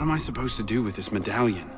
What am I supposed to do with this medallion?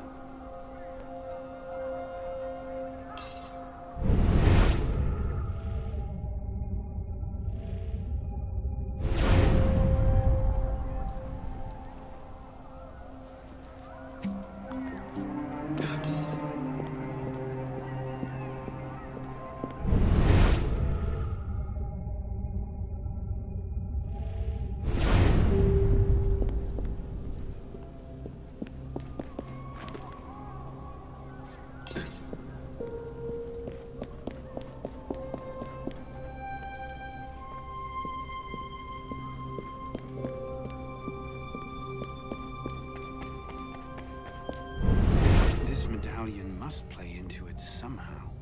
Must play into it somehow.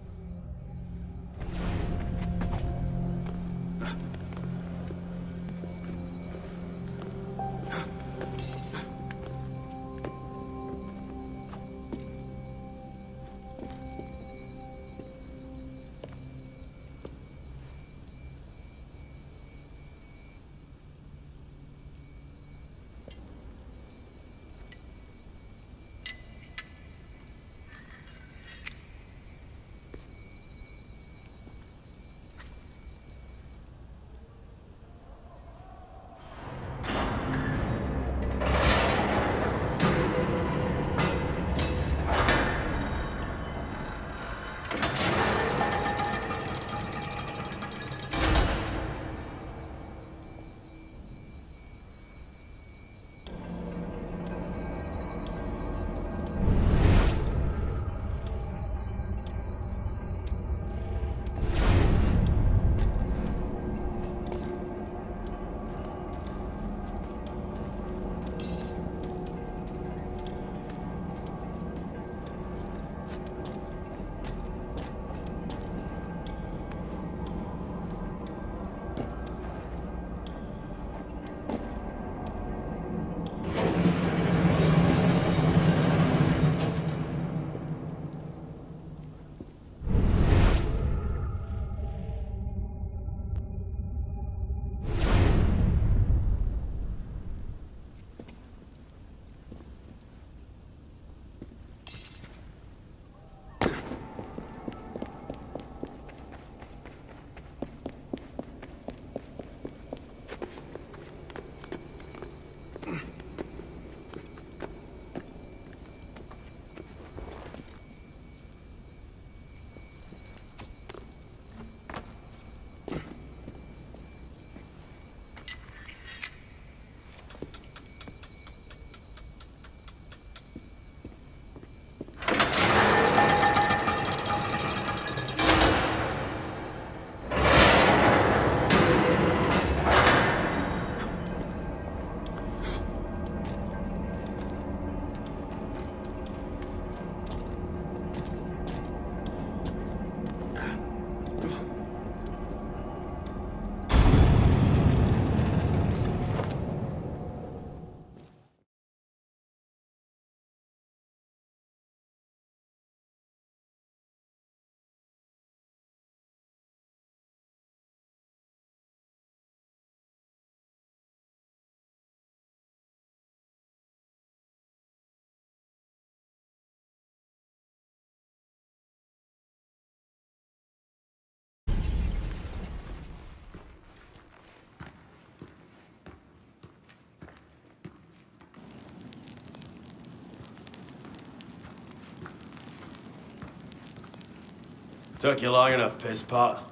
Took you long enough, piss pot.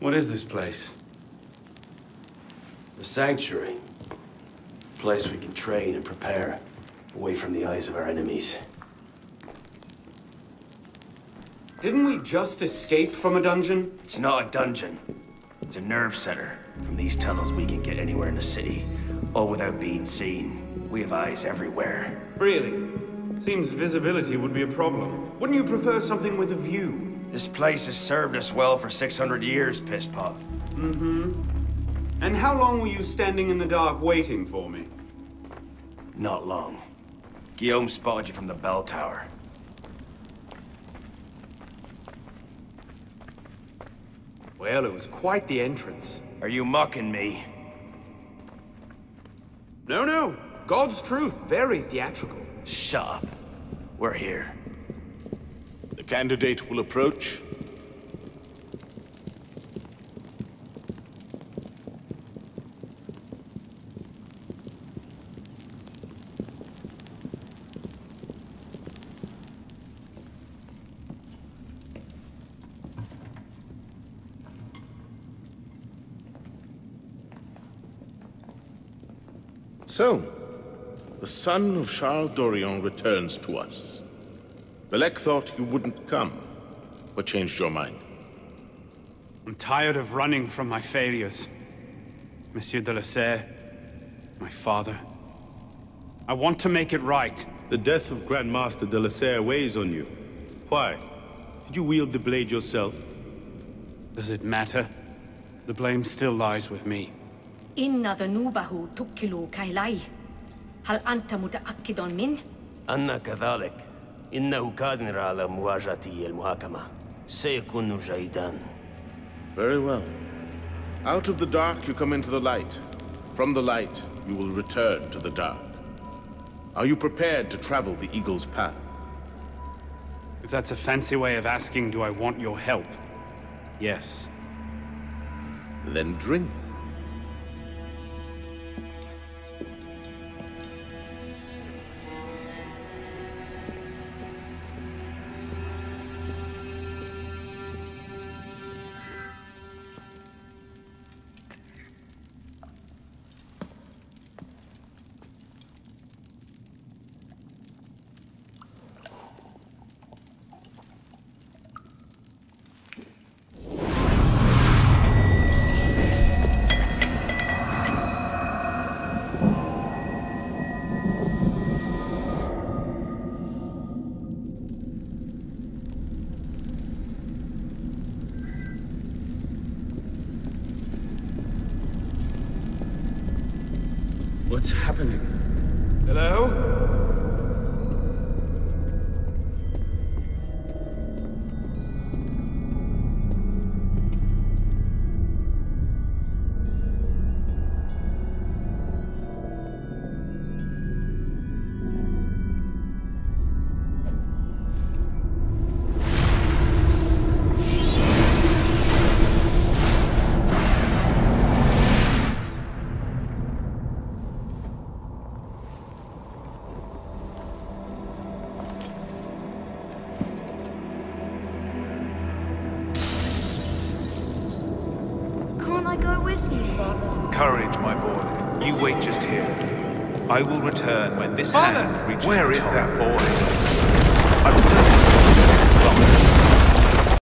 What is this place? The Sanctuary. A Place we can train and prepare, away from the eyes of our enemies. Didn't we just escape from a dungeon? It's not a dungeon. It's a nerve center. From these tunnels, we can get anywhere in the city, all without being seen. We have eyes everywhere. Really? Seems visibility would be a problem. Wouldn't you prefer something with a view? This place has served us well for 600 years, Pisspot. Mm-hmm. And how long were you standing in the dark waiting for me? Not long. Guillaume spotted you from the bell tower. Well, it was quite the entrance. Are you mocking me? No, no. God's truth. Very theatrical. Shut up. We're here. The candidate will approach. So, the son of Charles Dorian returns to us. Bellec thought you wouldn't come. but changed your mind? I'm tired of running from my failures. Monsieur de la my father. I want to make it right. The death of Grandmaster de la weighs on you. Why? Did you wield the blade yourself? Does it matter? The blame still lies with me. Inna the nubahu tukilu kailai. هل أنت متأكد من؟ أنا كذلك. إنه قادر على مواجهة المحاكمة. سيكون جيدا. Very well. Out of the dark you come into the light. From the light you will return to the dark. Are you prepared to travel the Eagle's path? If that's a fancy way of asking, do I want your help? Yes. Then drink. Happening? Hello? Courage, my boy. You wait just here. I will return when this Father! hand reaches Where is that boy? I'm certain it's o'clock.